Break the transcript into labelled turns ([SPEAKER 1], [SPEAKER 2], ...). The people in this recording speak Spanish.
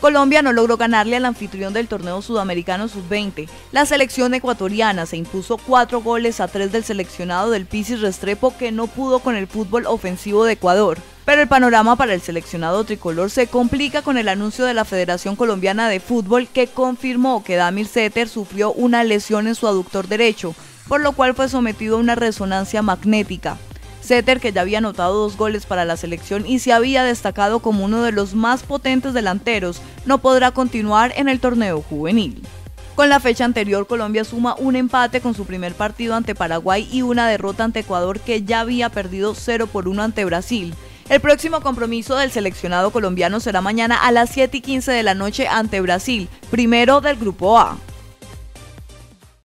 [SPEAKER 1] Colombia no logró ganarle al anfitrión del torneo sudamericano sub-20. La selección ecuatoriana se impuso cuatro goles a tres del seleccionado del Pisis Restrepo que no pudo con el fútbol ofensivo de Ecuador. Pero el panorama para el seleccionado tricolor se complica con el anuncio de la Federación Colombiana de Fútbol que confirmó que Damir Setter sufrió una lesión en su aductor derecho, por lo cual fue sometido a una resonancia magnética. Setter, que ya había anotado dos goles para la selección y se había destacado como uno de los más potentes delanteros, no podrá continuar en el torneo juvenil. Con la fecha anterior, Colombia suma un empate con su primer partido ante Paraguay y una derrota ante Ecuador que ya había perdido 0 por 1 ante Brasil. El próximo compromiso del seleccionado colombiano será mañana a las 7 y 15 de la noche ante Brasil, primero del Grupo A.